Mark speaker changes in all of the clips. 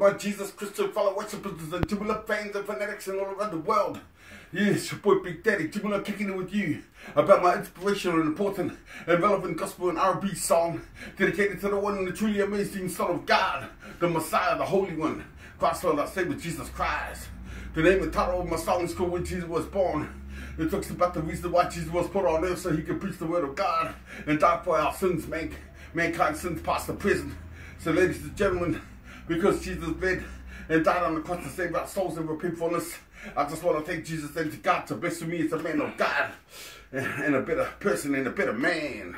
Speaker 1: My Jesus Christian fellow worshippers and jubilant fans and fanatics and all around the world. Yes, your boy Big Daddy, Jimmy Love kicking it with you about my inspirational and important and relevant gospel and R&B song dedicated to the one and the truly amazing Son of God, the Messiah, the Holy One, Christ Lord, our Savior, Jesus Christ. The name and title of my song is called When Jesus Was Born. It talks about the reason why Jesus was put on earth so he could preach the word of God and die for our sins, make mankind's sins past the prison. So ladies and gentlemen, because Jesus bled and died on the cross to save our souls and repentfulness. I just want to thank Jesus and God to bless me as a man of God and a better person and a better man.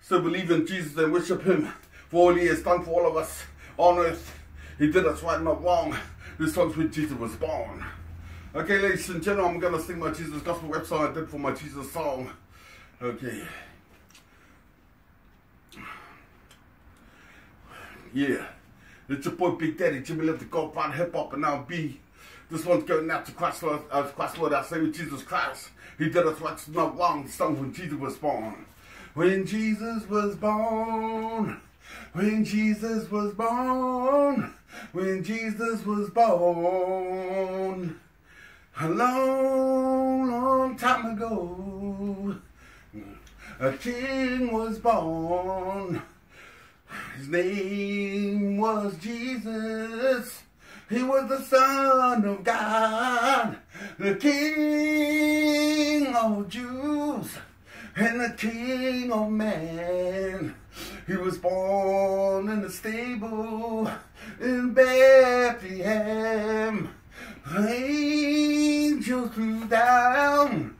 Speaker 1: So believe in Jesus and worship him for all he has done for all of us on earth. He did us right, not wrong. This song's when Jesus was born. Okay, ladies and gentlemen, I'm going to sing my Jesus Gospel website I did for my Jesus song. Okay. Yeah. It's your boy Big Daddy, Jimmy Love the God Father Hip Hop and now B. This one's going out to Christ Lord, uh, Christ Lord, our Savior Jesus Christ. He did us what's not wrong, song when Jesus was born. When Jesus was born, when Jesus was born, when Jesus was born, a long, long time ago, a king was born. His name was Jesus. He was the Son of God, the King of Jews, and the King of man. He was born in the stable in Bethlehem. Angels flew down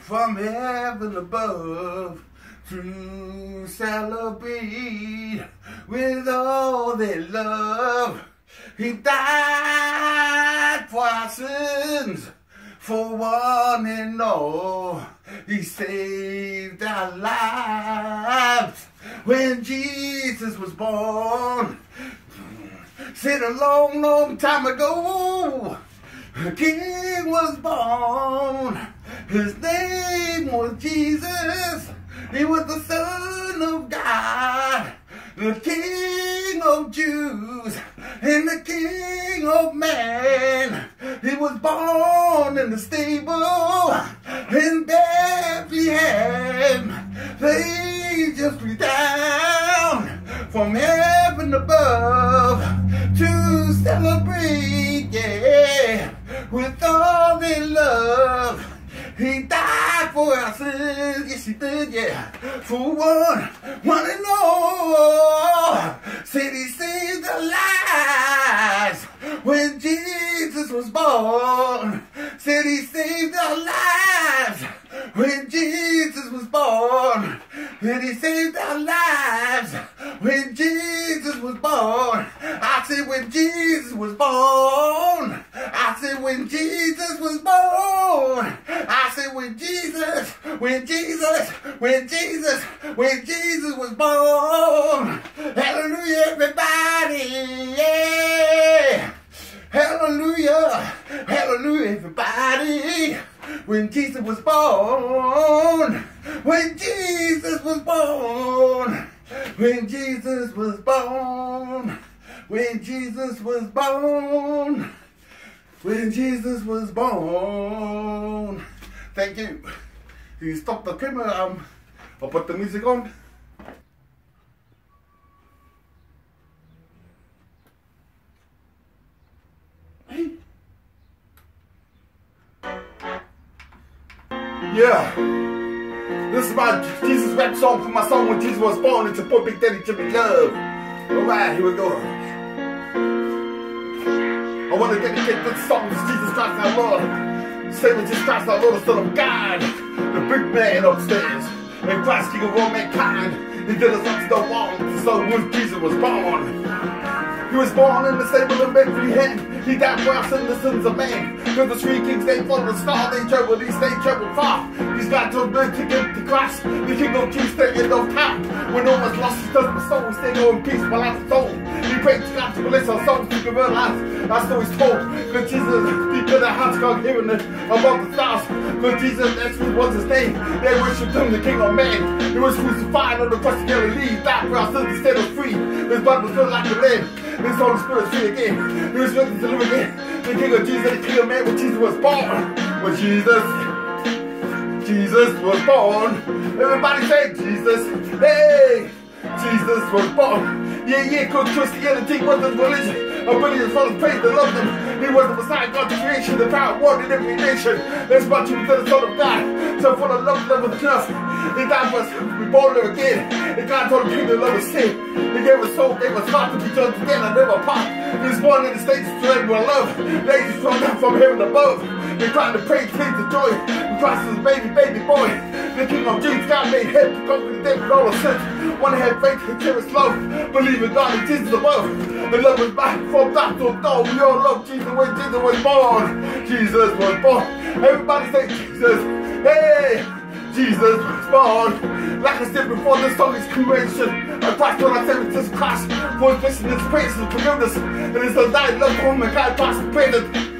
Speaker 1: from heaven above to celebrate with all their love. He died for sins, for one and all. He saved our lives when Jesus was born. Said a long, long time ago, a king was born. His name was Jesus. He was the Son of God, the King of Jews, and the King of man. He was born in the stable in Bethlehem. They just flew down from heaven above yeah. For one, one and all. He saved our lives when Jesus was born. He saved our lives when Jesus was born. And he saved our lives when Jesus was born. I said when Jesus was born. I said when Jesus was born. I said when Jesus, when Jesus, when Jesus, when Jesus was born. Hallelujah, everybody. Yeah. Hallelujah. Hallelujah, everybody. When Jesus was born. When Jesus was born. When Jesus was born. When Jesus was born. When Jesus was born. Thank you. You stop the camera. Um, I'll put the music on. Hey. Yeah. This is my Jesus rap song for my song when Jesus was born. It's a poor Big Daddy Jimmy Love. Alright, here we go. I want to dedicate this song to Jesus Christ our Lord. Savior just Christ our Lord, the Son of God. The big man upstairs. And Christ King of all mankind. He did us up to the wall. So when Jesus was born. He was born in the stable of Bethlehem. He died for our the sins of man. Cause the three kings, they follow the star. They traveled east, they traveled far. He's got to the to get the cross. The king of Jews, stay in no top. When no one's lost his dust soul, we stay in peace while I'm soul. He pray to God to bless our souls to give our lives. That's he's told. Cause Jesus, because the hearts God it above the stars. Cause Jesus, that's what was his name. They worshiped him, the king of man. He was crucified on the cross of Galilee. Died for our sins set us free. His blood was filled like a lamb. His Holy Spirit free again. He was ready to live again. The King of Jesus, the King of man, when Jesus was born. When Jesus, Jesus was born. Everybody say Jesus. Hey, Jesus was born. Yeah, yeah, cause Christianity wasn't religion. A billion souls praise the love them. He was the Messiah, God's creation, the power wanted every nation. That's why you to the Son of God. So for the love, love was enough. He died for us, we born again. And God told the him to love us sin. He gave us soul, gave us heart to be joined together, never apart. He was born in the states to everyone love. Ladies from from heaven above. They cried to praise, praise the joy. We Christ is baby, baby boy. The King of Jesus, God made heaven, conquer the devil, all the Wanna have faith, and cherish love. Believe in God and Jesus above. The love is back from that to dawn. We all love Jesus when Jesus was born. Jesus was born. Everybody say Jesus. Hey! Jesus was born. Like I said before, this song is creation. I Christ when I said Jesus Christ. For his mission, his praise, his forgiveness. And his died love for him and God past the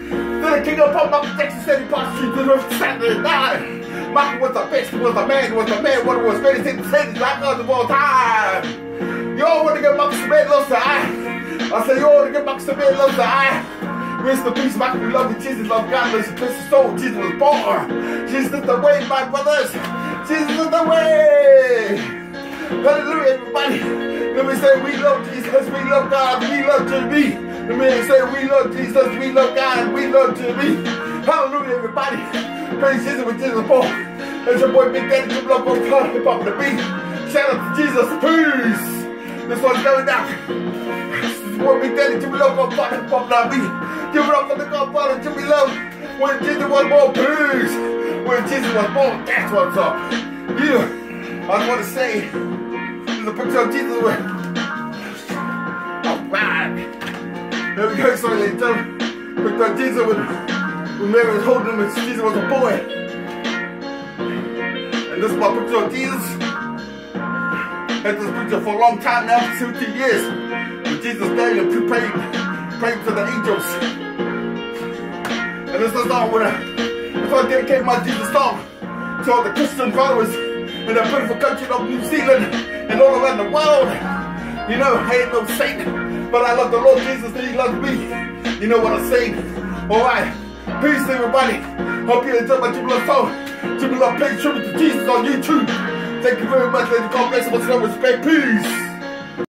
Speaker 1: present. Then the king of pop, Michael Jackson said he the earth, Saturday night. Michael was the best, was the man, was the man, what was greatest in the cities like us of all time. You all want to get Michael Smith, love to eye. I say, you all want to get Michael Smith, love to eye. Rest in peace, Michael, we love you, Jesus, love God, love you, bless your soul, Jesus was born. Jesus is the way, my brothers. Jesus is the way. Hallelujah, everybody. Let me say, we love Jesus, we love God, we love JB. Let man say, we love Jesus, we love God, we love JB. Hallelujah, everybody. Praise Jesus with Jesus born. That's your boy Big Daddy, Jim Love, on top, hip hop the beat. Shout out to Jesus, peace. This one's going down. What Big Daddy, Jimmy Love, on hip hop the beat. Give it up for the Godfather, Jimmy Love. When Jesus was born, peace. When Jesus was born, that's what's up. Yeah. I want to say, there's a picture of Jesus with. Alright. There we go, sorry, and gentlemen. Picture of Jesus with, with Mary was holding him and Jesus was a boy. And this is my picture of Jesus. Had this picture for a long time now, 17 years. With Jesus there and praying, praying to the angels. And this is the song where that's why I dedicate my Jesus song to all the Christian followers in the beautiful country of New Zealand and all around the world. You know, I ain't no but I love the Lord Jesus and he loves me. You know what I'm saying? Alright, peace everybody. Hope you enjoyed my Jubilee song. Jimmy Love plays tribute to Jesus on YouTube. Thank you very much, ladies. God bless you. Much love, respect. Peace.